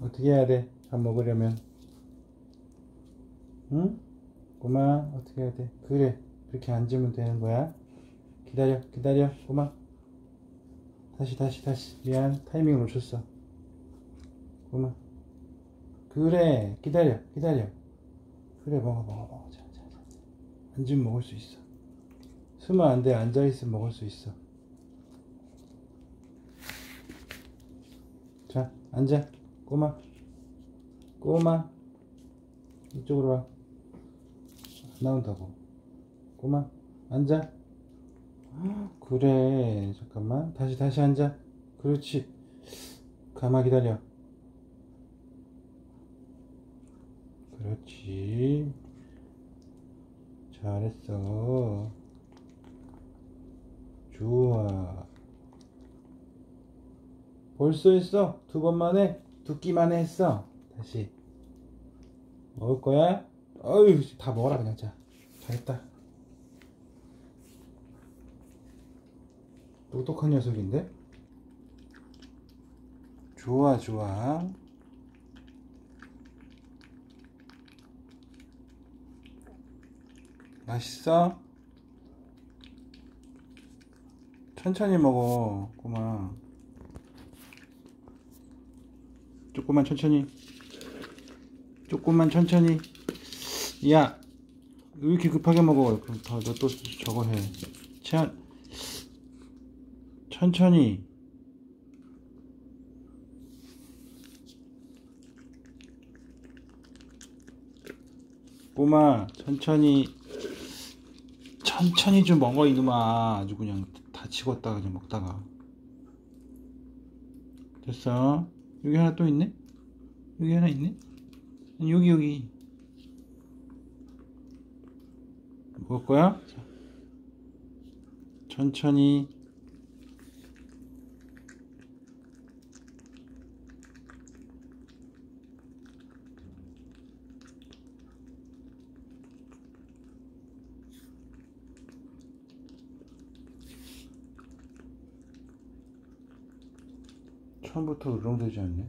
어떻게 해야 돼? 밥 먹으려면? 응? 꼬마. 어떻게 해야 돼? 그래. 그렇게 앉으면 되는 거야. 기다려. 기다려. 꼬마. 다시 다시 다시. 미안. 타이밍을 놓쳤어. 꼬마. 그래. 기다려. 기다려. 그래. 먹어 먹어 먹어. 자, 자, 자. 앉으면 먹을 수 있어. 숨으면 안돼. 앉아있으면 먹을 수 있어 자 앉아. 꼬마. 꼬마. 이쪽으로 와. 안 나온다고. 꼬마 앉아. 그래. 잠깐만. 다시 다시 앉아. 그렇지. 가만 기다려. 그렇지. 잘했어. 좋아 벌써 했어. 두 번만 해두 끼만 에 했어. 다시. 먹을 거야? 어휴 다 먹어라 그냥. 자 잘했다. 똑똑한 녀석인데? 좋아 좋아. 맛있어? 천천히 먹어 꼬마 조금만 천천히. 조금만 천천히. 야 왜 이렇게 급하게 먹어? 그럼 더너또 저거 해. 천, 천천히. 꼬마 천천히. 천천히 좀 먹어 이놈아. 아주 그냥 다치겠다 그냥 먹다가. 됐어 여기 하나 또 있네 여기 하나 있네 여기 여기 먹을 거야? 자. 천천히 처음부터 으렁되지 않네